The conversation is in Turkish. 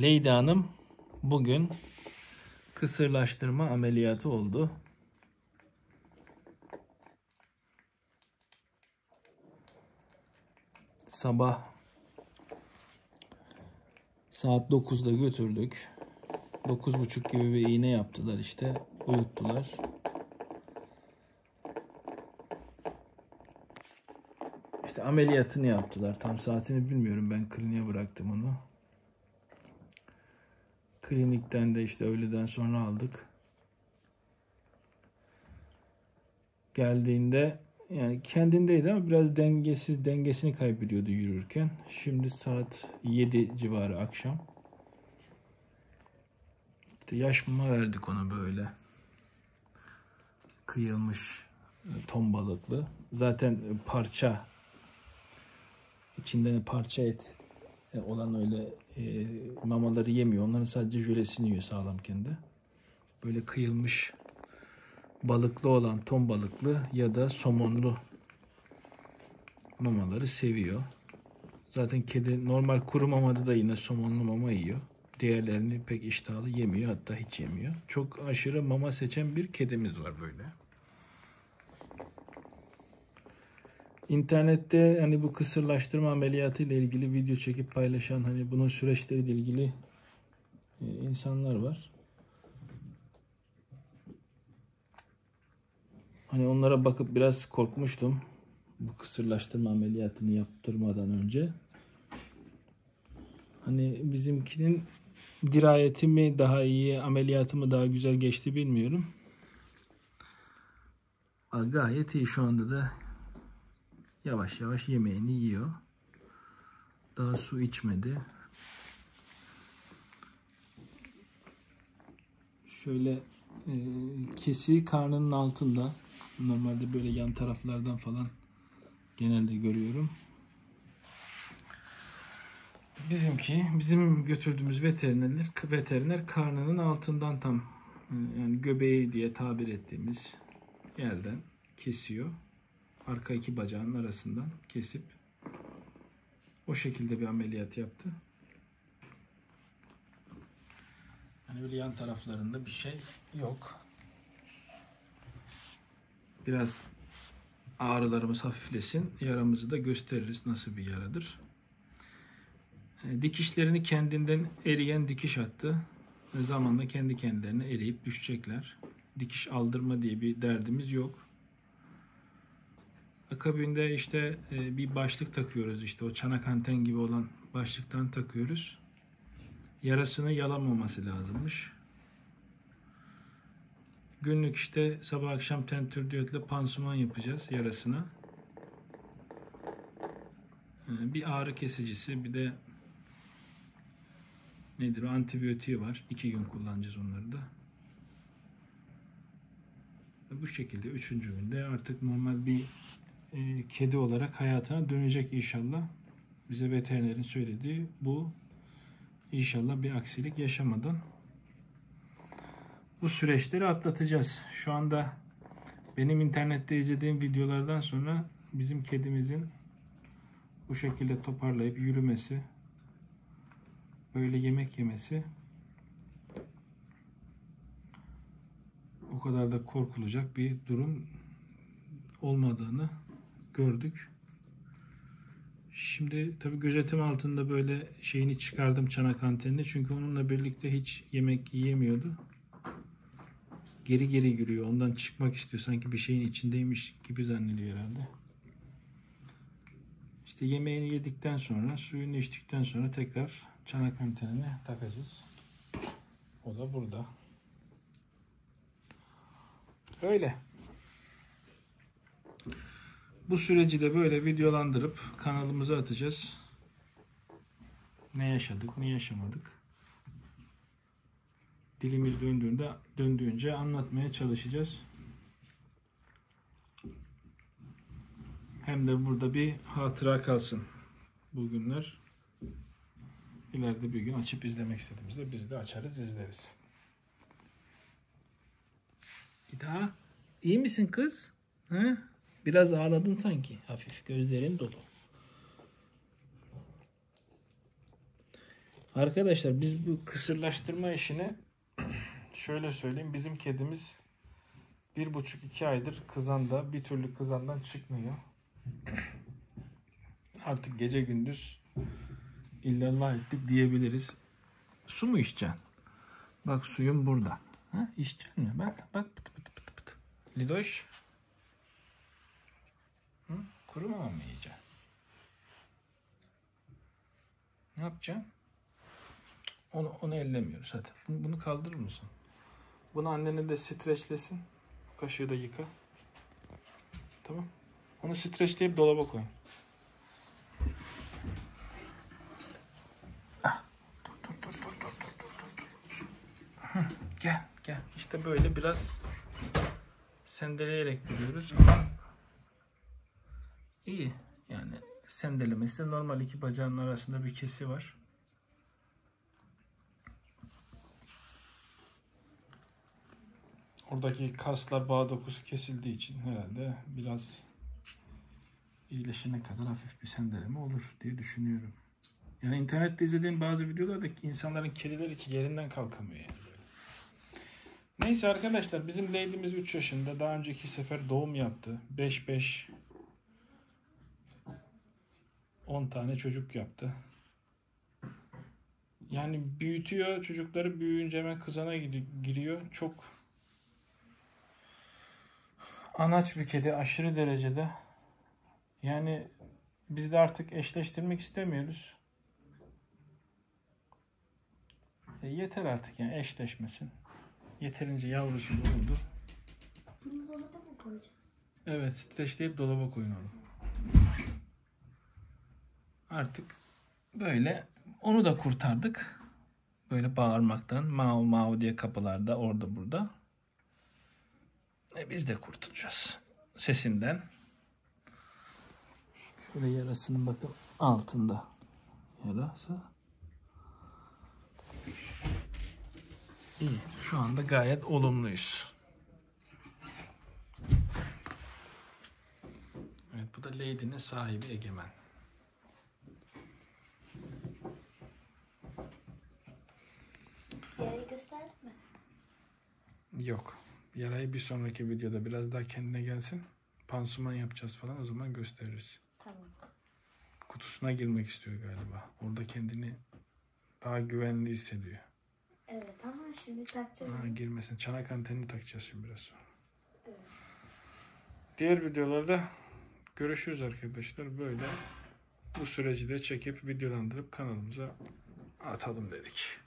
Leyla Hanım bugün kısırlaştırma ameliyatı oldu. Sabah saat 9'da götürdük. 9.30 gibi bir iğne yaptılar işte. Uyuttular. İşte ameliyatını yaptılar. Tam saatini bilmiyorum. Ben kliniğe bıraktım onu. Klinikten de işte öğleden sonra aldık. Geldiğinde yani kendindeydi ama biraz dengesiz dengesini kaybediyordu yürürken. Şimdi saat 7 civarı akşam. İşte yaş mama verdik ona böyle. Kıyılmış e, ton balıklı. Zaten parça içinden parça et olan öyle e, mamaları yemiyor. Onların sadece jölesini yiyor sağlamken de. Böyle kıyılmış balıklı olan ton balıklı ya da somonlu mamaları seviyor. Zaten kedi normal kuru mamada da yine somonlu mama yiyor. Diğerlerini pek iştahlı yemiyor hatta hiç yemiyor. Çok aşırı mama seçen bir kedimiz var böyle. İnternette hani bu kısırlaştırma ameliyatı ile ilgili video çekip paylaşan hani bunun süreçleriyle ilgili e, insanlar var. Hani onlara bakıp biraz korkmuştum. Bu kısırlaştırma ameliyatını yaptırmadan önce. Hani bizimkinin dirayeti mi daha iyi, ameliyatı mı daha güzel geçti bilmiyorum. Gayet iyi şu anda da yavaş yavaş yemeğini yiyor. Daha su içmedi. Şöyle e, kesi karnının altında. Normalde böyle yan taraflardan falan genelde görüyorum. Bizimki, bizim götürdüğümüz veterinerler, veteriner karnının altından tam e, yani göbeği diye tabir ettiğimiz yerden kesiyor. Arka iki bacağının arasından kesip o şekilde bir ameliyat yaptı. Yani öyle yan taraflarında bir şey yok. Biraz ağrılarımız hafiflesin. Yaramızı da gösteririz nasıl bir yaradır. E, dikişlerini kendinden eriyen dikiş attı. Zamanla kendi kendilerine eriyip düşecekler. Dikiş aldırma diye bir derdimiz yok. Akabinde işte e, bir başlık takıyoruz işte o çanak anten gibi olan başlıktan takıyoruz. Yarasını yalamaması lazımmış. Günlük işte sabah akşam tentür diyotle pansuman yapacağız yarasına. E, bir ağrı kesicisi bir de nedir o antibiyotiği var. İki gün kullanacağız onları da. Bu şekilde üçüncü günde artık normal bir e, kedi olarak hayatına dönecek inşallah. Bize veterinerin söylediği bu. İnşallah bir aksilik yaşamadan bu süreçleri atlatacağız. Şu anda benim internette izlediğim videolardan sonra bizim kedimizin bu şekilde toparlayıp yürümesi, böyle yemek yemesi o kadar da korkulacak bir durum olmadığını gördük. Şimdi tabi gözetim altında böyle şeyini çıkardım çanak antenini. Çünkü onunla birlikte hiç yemek yiyemiyordu. Geri geri yürüyor. Ondan çıkmak istiyor. Sanki bir şeyin içindeymiş gibi zannediyor herhalde. İşte yemeğini yedikten sonra, suyunu içtikten sonra tekrar çanak antenini takacağız. O da burada. Öyle. Bu süreci de böyle videolandırıp kanalımıza atacağız. Ne yaşadık, ne yaşamadık. Dilimiz döndüğünde döndüğünce anlatmaya çalışacağız. Hem de burada bir hatıra kalsın bugünler. İleride bir gün açıp izlemek istediğimizde biz de açarız izleriz. İda, iyi misin kız? Ha? Biraz ağladın sanki hafif. Gözlerin dolu. Arkadaşlar biz bu kısırlaştırma işini şöyle söyleyeyim. Bizim kedimiz bir buçuk iki aydır kızanda bir türlü kızandan çıkmıyor. Artık gece gündüz illallah ettik diyebiliriz. Su mu içeceksin? Bak suyun burada. Ha, içeceksin mi? Bak bak pıtı pıtı pıtı pıtı. Lidoş. Hı? Kuru mama mı yiyeceksin? Ne yapacaksın? Onu, onu ellemiyoruz hadi. Bunu, bunu kaldırır mısın? Bunu annene de streçlesin. Bu kaşığı da yıka. Tamam. Onu streçleyip dolaba koy. Ah. Gel gel. İşte böyle biraz sendeleyerek yürüyoruz. Ama iyi. Yani sendelemesi de normal iki bacağının arasında bir kesi var. Oradaki kaslar bağ dokusu kesildiği için herhalde biraz iyileşene kadar hafif bir sendeleme olur diye düşünüyorum. Yani internette izlediğim bazı videolarda insanların kediler için yerinden kalkamıyor yani. Neyse arkadaşlar bizim Lady'miz 3 yaşında. Daha önceki sefer doğum yaptı. 5-5 10 tane çocuk yaptı. Yani büyütüyor çocukları büyüyünce hemen kızana giriyor. Çok anaç bir kedi aşırı derecede. Yani biz de artık eşleştirmek istemiyoruz. E yeter artık yani eşleşmesin. Yeterince yavrusu bulundu. Bunu dolaba mı koyacağız? Evet streçleyip dolaba koyun oğlum. Artık böyle onu da kurtardık. Böyle bağırmaktan mav mav diye kapılarda orada burada. E biz de kurtulacağız. Sesinden. Şöyle yarasının bakın altında. Yarası. İyi. Şu anda gayet olumluyuz. Evet bu da Lady'nin sahibi Egemen. Yeri gösterdik mi? Yok. Yarayı bir sonraki videoda biraz daha kendine gelsin. Pansuman yapacağız falan o zaman gösteririz. Tamam. Kutusuna girmek istiyor galiba. Orada kendini daha güvenli hissediyor. Evet ama şimdi takacağız. Ha, girmesin. Çanak antenini takacağız şimdi biraz sonra. Evet. Diğer videolarda görüşürüz arkadaşlar. Böyle bu süreci de çekip videolandırıp kanalımıza atalım dedik.